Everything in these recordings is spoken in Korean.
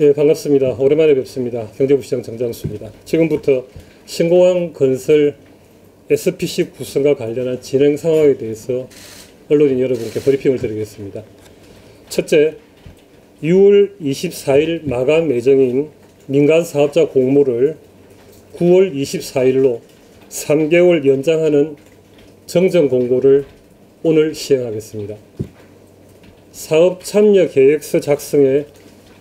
예, 반갑습니다. 오랜만에 뵙습니다. 경제부시장 정장수입니다. 지금부터 신공항 건설 SPC 구성과 관련한 진행 상황에 대해서 언론인 여러분께 브리핑을 드리겠습니다. 첫째, 6월 24일 마감 예정인 민간 사업자 공모를 9월 24일로 3개월 연장하는 정정 공고를 오늘 시행하겠습니다. 사업 참여 계획서 작성에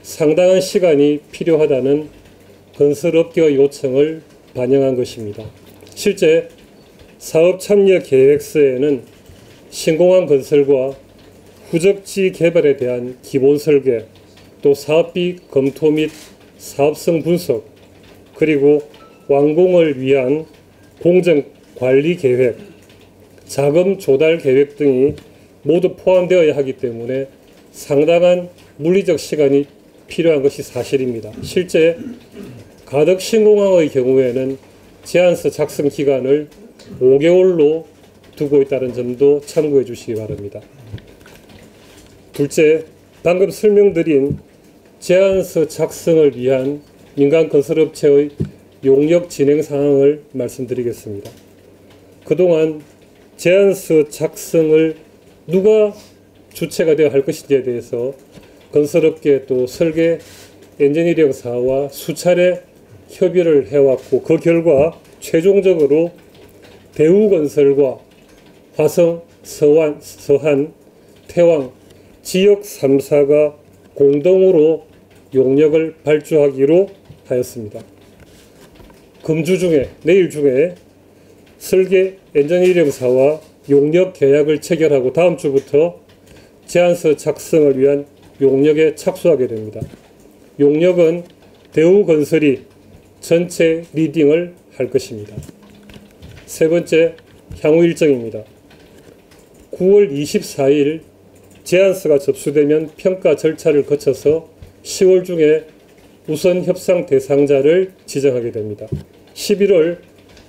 상당한 시간이 필요하다는 건설업계의 요청을 반영한 것입니다. 실제 사업 참여 계획서에는 신공항 건설과 후적지 개발에 대한 기본 설계, 또 사업비 검토 및 사업성 분석, 그리고 완공을 위한 공정 관리 계획, 자금 조달 계획 등이 모두 포함되어야 하기 때문에 상당한 물리적 시간이 필요한 것이 사실입니다. 실제 가덕 신공항의 경우에는 제안서 작성 기간을 5개월로 두고 있다는 점도 참고해 주시기 바랍니다. 둘째, 방금 설명드린 제안서 작성을 위한 민간 건설업체의 용역 진행 상황을 말씀드리겠습니다. 그동안 제안서 작성을 누가 주체가 되어 할 것인지에 대해서 건설업계 또 설계 엔지니어링사와 수차례 협의를 해왔고 그 결과 최종적으로 대우건설과 화성, 서완, 서한, 태왕 지역 3사가 공동으로 용역을 발주하기로 하였습니다. 금주 중에 내일 중에 설계 엔지니어링사와 용역 계약을 체결하고 다음 주부터 제안서 작성을 위한 용역에 착수하게 됩니다. 용역은 대우건설이 전체 리딩을 할 것입니다. 세 번째, 향후 일정입니다. 9월 24일 제안서가 접수되면 평가 절차를 거쳐서 10월 중에 우선 협상 대상자를 지정하게 됩니다. 11월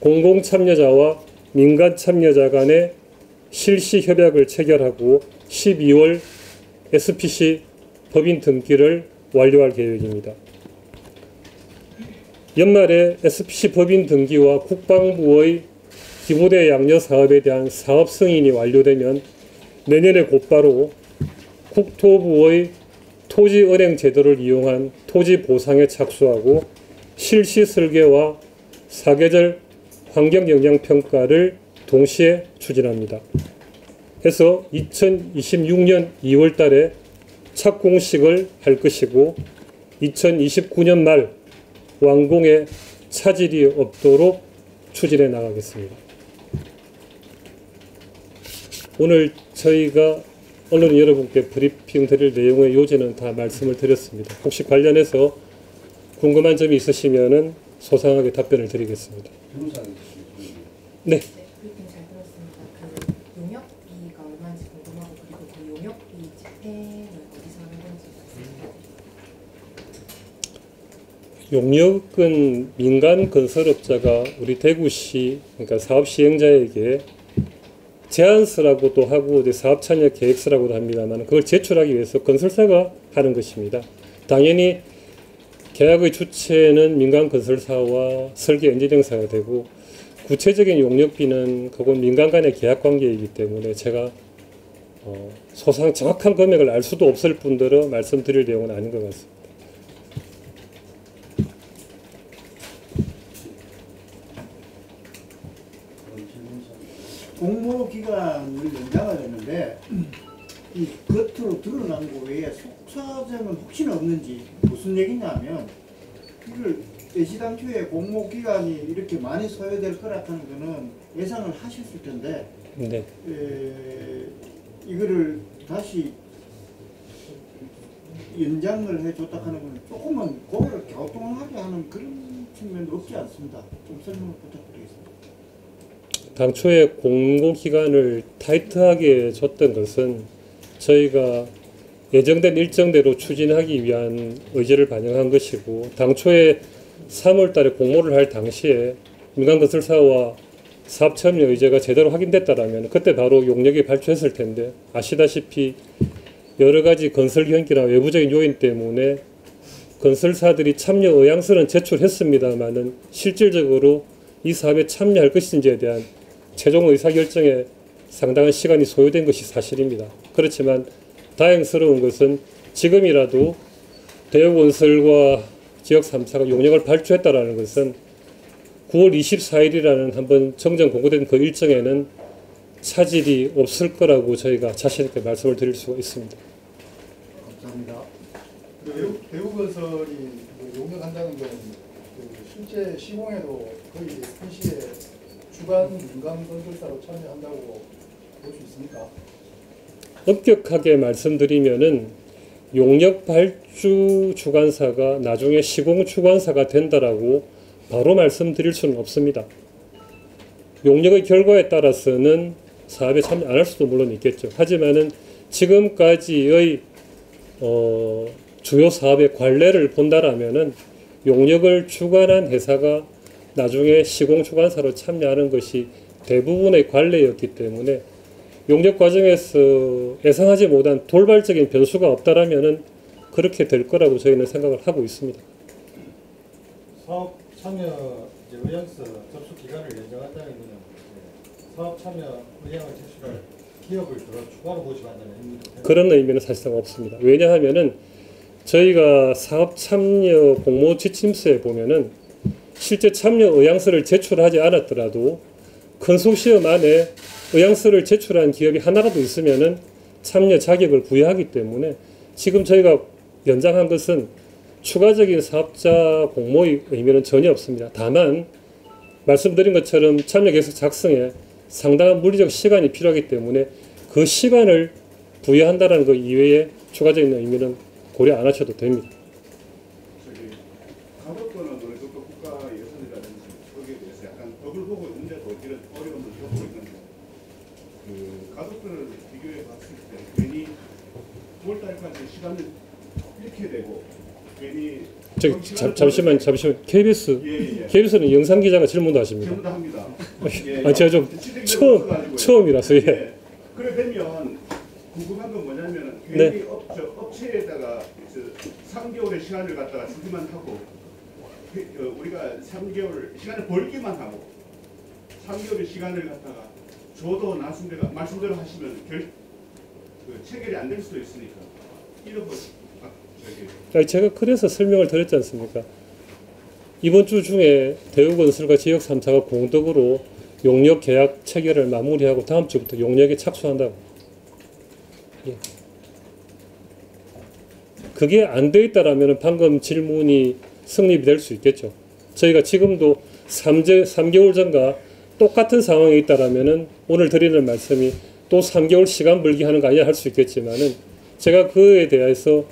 공공 참여자와 민간 참여자 간의 실시 협약을 체결하고 12월 SPC 법인 등기를 완료할 계획입니다. 연말에 SPC 법인 등기와 국방부의 기부대 양녀 사업에 대한 사업 승인이 완료되면 내년에 곧바로 국토부의 토지은행 제도를 이용한 토지 보상에 착수하고 실시 설계와 사계절 환경 영향 평가를 동시에 추진합니다. 해서 2026년 2월 달에 착공식을 할 것이고 2029년 말 완공에 차질이 없도록 추진해 나가겠습니다. 오늘 저희가 언론 여러분께 브리핑 드릴 내용의 요지는 다 말씀을 드렸습니다. 혹시 관련해서 궁금한 점이 있으시면 소상하게 답변을 드리겠습니다. 네. 브리핑 잘 들었습니다. 그 용역비가 얼마인지 궁금하고 그리고 그 용역비 집행은 어디서 하는 건지 말씀해 주세요. 용역은 민간 건설업자가 우리 대구시 그러니까 사업 시행자에게 제안서라고도 하고 사업 참여 계획서라고도 합니다만 그걸 제출하기 위해서 건설사가 하는 것입니다. 당연히 계약의 주체는 민간 건설사와 설계 엔지니어링사가 되고 구체적인 용역비는 그건 민간 간의 계약 관계이기 때문에 제가 어, 소상 정확한 금액을 알 수도 없을 뿐더러 말씀드릴 내용은 아닌 것 같습니다. 공모 기간을 연장을 했는데 이 겉으로 드러난 거 외에 속사정은 혹시나 없는지 무슨 얘기냐면 이걸 애시당초에 공모 기간이 이렇게 많이 소요될 거라는 거는 예상을 하셨을 텐데 네. 에, 이거를 다시 연장을 해줬다 하는 건 조금은 고개를 갸우뚱하게 하는 그런 측면도 없지 않습니다. 좀 설명을 부탁드리겠습니다. 당초에 공고 기간을 타이트하게 줬던 것은 저희가 예정된 일정대로 추진하기 위한 의지를 반영한 것이고 당초에 3월 달에 공모를 할 당시에 민간건설사와 사업 참여 의제가 제대로 확인됐다라면 그때 바로 용역이 발주했을 텐데 아시다시피 여러 가지 건설 현기나 외부적인 요인 때문에 건설사들이 참여 의향서는 제출했습니다만은 실질적으로 이 사업에 참여할 것인지에 대한 최종 의사결정에 상당한 시간이 소요된 것이 사실입니다. 그렇지만 다행스러운 것은 지금이라도 대우건설과 지역 3사가 용역을 발주했다라는 것은 9월 24일이라는 한번 정정 공고된 그 일정에는 차질이 없을 거라고 저희가 자신 있게 말씀을 드릴 수가 있습니다. 감사합니다. 대우, 대우건설이 그 용역한다는 건그 실제 시공에도 거의 SPC의 주간 민간 건설사로 참여한다고 볼 수 있습니까? 엄격하게 말씀드리면은 용역 발주 주관사가 나중에 시공 주관사가 된다라고 바로 말씀드릴 수는 없습니다. 용역의 결과에 따라서는 사업에 참여 안 할 수도 물론 있겠죠. 하지만은 지금까지의 어, 주요 사업의 관례를 본다라면은 용역을 주관한 회사가 나중에 시공 주관사로 참여하는 것이 대부분의 관례였기 때문에 용역 과정에서 예상하지 못한 돌발적인 변수가 없다라면은 그렇게 될 거라고 저희는 생각을 하고 있습니다. 사업 참여 의향서 접수 기간을 연장한다는 것은 사업 참여 의향을 제출할 기업을 더 추가로 모집한다는 의미도 그런 의미는 사실상 없습니다. 왜냐하면은 저희가 사업 참여 공모 지침서에 보면은 실제 참여 의향서를 제출하지 않았더라도 컨소시엄 안에 의향서를 제출한 기업이 하나라도 있으면은 참여 자격을 부여하기 때문에 지금 저희가 연장한 것은 추가적인 사업자 공모의 의미는 전혀 없습니다. 다만 말씀드린 것처럼 참여 계획서 작성에 상당한 물리적 시간이 필요하기 때문에 그 시간을 부여한다는 것 이외에 추가적인 의미는 고려 안 하셔도 됩니다. 저기 가덕도는 어느 정도 국가 예산이라든지 거기에 대해서 약간 법을 보고 있는데도 이런 어려움을 겪고 있는데 그 가덕도를 비교해 봤을 때 괜히 9월달까지 시간을 이렇게 되고 괜히 저기 그 잠, 잠시만 잠시만 KBS 예, 예. KBS는 영상 기자가 질문도 하십니다. 전부 다 합니다. 아, 제가 좀 지적이 처음 없어가지고요. 처음이라서 예. 예. 그래 되면 궁금한 건 뭐냐면 네. 괜히 업, 저 업체에다가 저 3개월의 시간을 갖다가 주기만 하고 그, 어, 우리가 3개월 시간을 벌기만 하고 3개월의 시간을 갖다가 줘도 나순대가 말씀대로 하시면 결, 그 체결이 안 될 수도 있으니까 이런 거 제가 그래서 설명을 드렸지 않습니까? 이번 주 중에 대우건설과 지역 3사가 공덕으로 용역 계약 체결을 마무리하고 다음 주부터 용역에 착수한다고. 예. 그게 안 돼 있다라면 방금 질문이 성립이 될 수 있겠죠. 저희가 지금도 3제, 3개월 전과 똑같은 상황에 있다라면은 오늘 드리는 말씀이 또 3개월 시간 벌기 하는 거 아니야 할 수 있겠지만은 제가 그에 대해서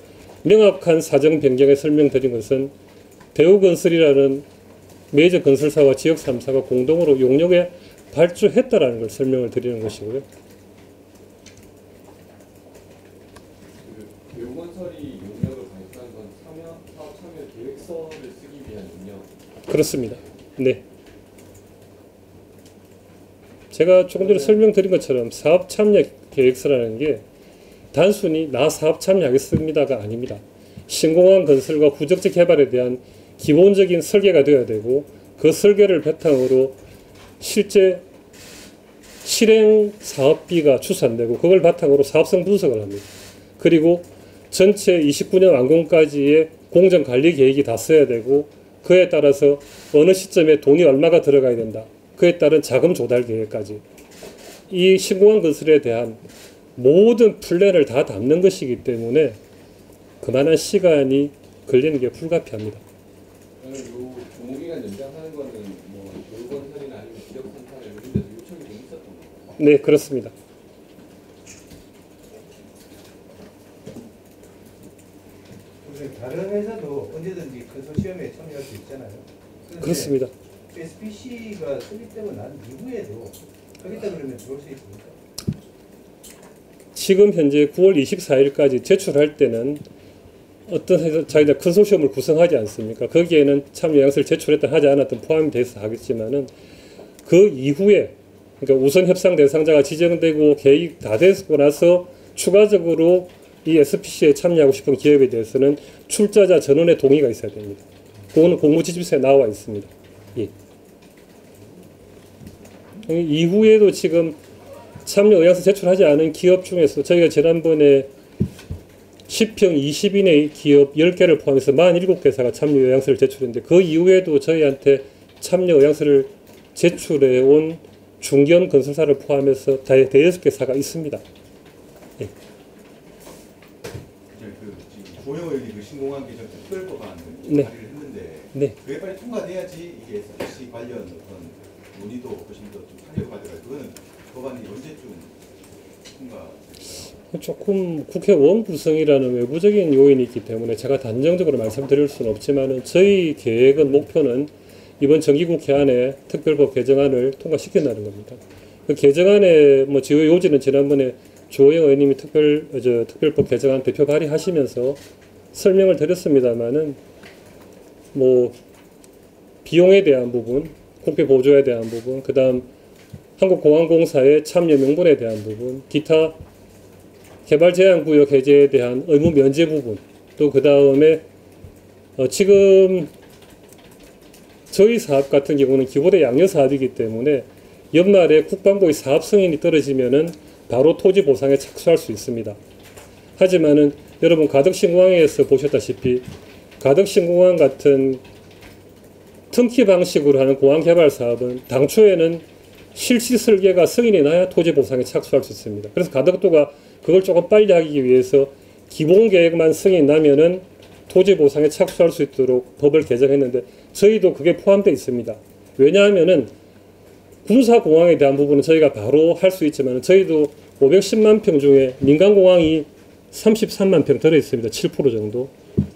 명확한 사정 변경에 설명드린 것은 대우건설이라는 메이저 건설사와 지역 3사가 공동으로 용역에 발주했다라는 걸 설명을 드리는 것이고요. 그 대우건설이 용역을 발표한 건 참여 사업 참여 계획서를 쓰기 위한 용역. 그렇습니다. 네. 제가 조금 전에 설명드린 것처럼 사업 참여 계획서라는 게 단순히 나 사업 참여하겠습니다가 아닙니다. 신공항 건설과 후적지 개발에 대한 기본적인 설계가 되어야 되고 그 설계를 바탕으로 실제 실행 사업비가 추산되고 그걸 바탕으로 사업성 분석을 합니다. 그리고 전체 29년 완공까지의 공정 관리 계획이 다 써야 되고 그에 따라서 어느 시점에 돈이 얼마가 들어가야 된다. 그에 따른 자금 조달 계획까지 이 신공항 건설에 대한 모든 플랜을 다 담는 것이기 때문에 그만한 시간이 걸리는 게 불가피합니다. 뭐. 네, 그렇습니다. 다른 회사도 언제든지 컨소시엄에 참여할 수 있잖아요. 그렇습니다. SPC가 설립되고 난 이후에도 하겠다 그러면 들어올 수 있습니까? 지금 현재 9월 24일까지 제출할 때는 어떤 자기들 컨소시엄을 구성하지 않습니까? 거기에는 참여 영상을 제출했든 하지 않았든 포함이 돼서 하겠지만은 그 이후에 그러니까 우선 협상 대상자가 지정되고 계획 다 되고 나서 추가적으로 이 SPC에 참여하고 싶은 기업에 대해서는 출자자 전원의 동의가 있어야 됩니다. 그거는 공무지침서에 나와 있습니다. 예. 이후에도 지금 참여 의향서 제출하지 않은 기업 중에서 저희가 지난번에 10평 20 이내 기업 10개를 포함해서 47개사가 참여 의향서를 제출했는데 그 이후에도 저희한테 참여 의향서를 제출해 온 중견 건설사를 포함해서 다 대여섯 개 사가 있습니다. 이제 그 조영 의원이 그 신공항 개정 특별 법안을 네. 발의를 했는데 네. 그게 빨리 통과돼야지 이게 SPC 관련 어떤 논의도 훨씬 더좀 탄력을 받아가 그거는 법안이 언제쯤 통과될까요? 조금 국회의원 구성이라는 외부적인 요인이 있기 때문에 제가 단정적으로 말씀드릴 수는 없지만은 저희 계획은 목표는 이번 정기국회 안에 특별법 개정안을 통과시킨다는 겁니다. 그 개정안의 뭐 지휘 요지는 지난번에 조영 의원님이 특별 어, 저 특별법 개정안 대표 발의하시면서 설명을 드렸습니다만은 뭐 비용에 대한 부분, 국회 보조에 대한 부분, 그다음 한국공항공사의 참여 명분에 대한 부분, 기타 개발 제한 구역 해제에 대한 의무 면제 부분 또 그 다음에 어 지금 저희 사업 같은 경우는 기본의 양여 사업이기 때문에 연말에 국방부의 사업 승인이 떨어지면은 바로 토지 보상에 착수할 수 있습니다. 하지만은 여러분 가덕신공항에서 보셨다시피 가덕신공항 같은 틈키 방식으로 하는 공항 개발 사업은 당초에는 실시 설계가 승인이 나야 토지 보상에 착수할 수 있습니다. 그래서 가덕도가 그걸 조금 빨리 하기 위해서 기본 계획만 승인 나면은 토지 보상에 착수할 수 있도록 법을 개정했는데 저희도 그게 포함되어 있습니다. 왜냐하면은 군사 공항에 대한 부분은 저희가 바로 할 수 있지만 저희도 510만 평 중에 민간 공항이 33만 평 들어 있습니다. 7% 정도.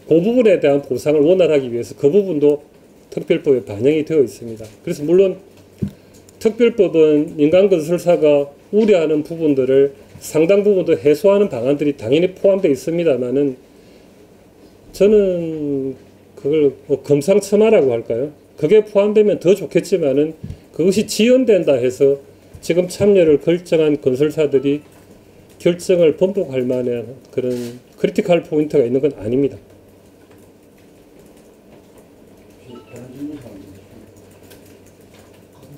그 부분에 대한 보상을 원활하기 위해서 그 부분도 특별법에 반영이 되어 있습니다. 그래서 물론 특별법은 민간 건설사가 우려하는 부분들을 상당 부분도 해소하는 방안들이 당연히 포함되어 있습니다만은 저는 그걸 뭐 금상첨화라고 할까요? 그게 포함되면 더 좋겠지만은 그것이 지연된다 해서 지금 참여를 결정한 건설사들이 결정을 번복할 만한 그런 critical point가 있는 건 아닙니다. 다른 질문 사항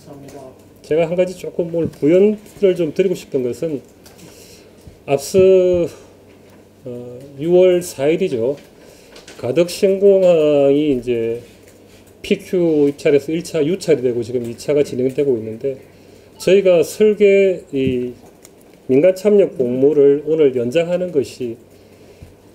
감사합니다. 제가 한 가지 조금 뭘 부연을 좀 드리고 싶은 것은 앞서 어, 6월 4일이죠. 가덕 신공항이 이제 PQ 입찰에서 1차 유찰이 되고 지금 2차가 진행되고 있는데 저희가 설계 이 민간 참여 공모를 오늘 연장하는 것이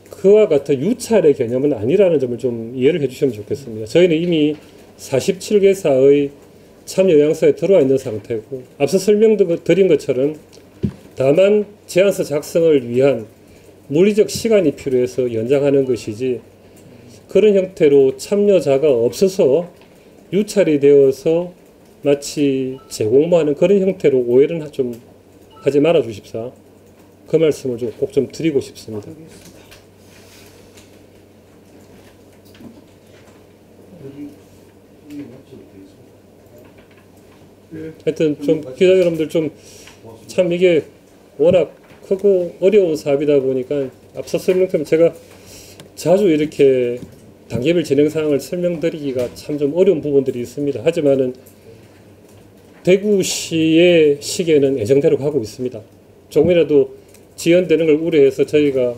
그와 같은 유찰의 개념은 아니라는 점을 좀 이해를 해주시면 좋겠습니다. 저희는 이미 47개사의 참여 영상에 들어와 있는 상태고 앞서 설명드린 것처럼 다만 제안서 작성을 위한 물리적 시간이 필요해서 연장하는 것이지 그런 형태로 참여자가 없어서 유찰이 되어서 마치 재공모하는 그런 형태로 오해를 좀 하지 말아 주십사. 그 말씀을 좀 꼭좀 드리고 싶습니다. 여기 이게 맞죠? 돼 있습니다. 하여튼 좀 기자 여러분들 좀 참 이게 워낙 크고 어려운 사업이다 보니까 앞서 설명처럼 제가 자주 이렇게 단계별 진행 사항을 설명드리기가 참 좀 어려운 부분들이 있습니다. 하지만은 대구시의 시계는 예정대로 가고 있습니다. 조금이라도 지연되는 걸 우려해서 저희가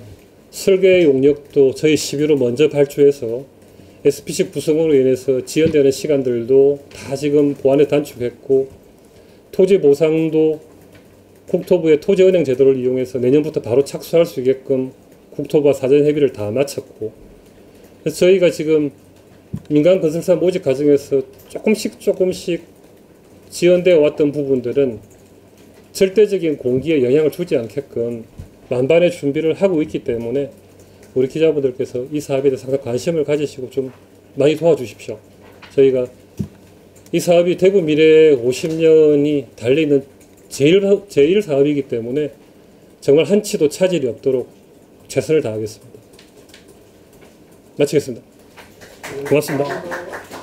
설계 용역도 저희 시비로 먼저 발주해서 SPC 구성으로 인해서 지연되는 시간들도 다 지금 보안에 단축했고 토지 보상도 국토부의 토지은행 제도를 이용해서 내년부터 바로 착수할 수 있게끔 국토부와 사전 협의를 다 마쳤고 그래서 저희가 지금 민간 건설사 모집 과정에서 조금씩 조금씩 지연되어 왔던 부분들은 절대적인 공기에 영향을 주지 않게끔 만반의 준비를 하고 있기 때문에 우리 기자분들께서 이 사업에 대해서 항상 관심을 가지시고 좀 많이 도와주십시오. 저희가 이 사업이 대구 미래 50년이 달리는 제일, 제일 사업이기 때문에 정말 한치도 차질이 없도록 최선을 다하겠습니다. 마치겠습니다. 고맙습니다.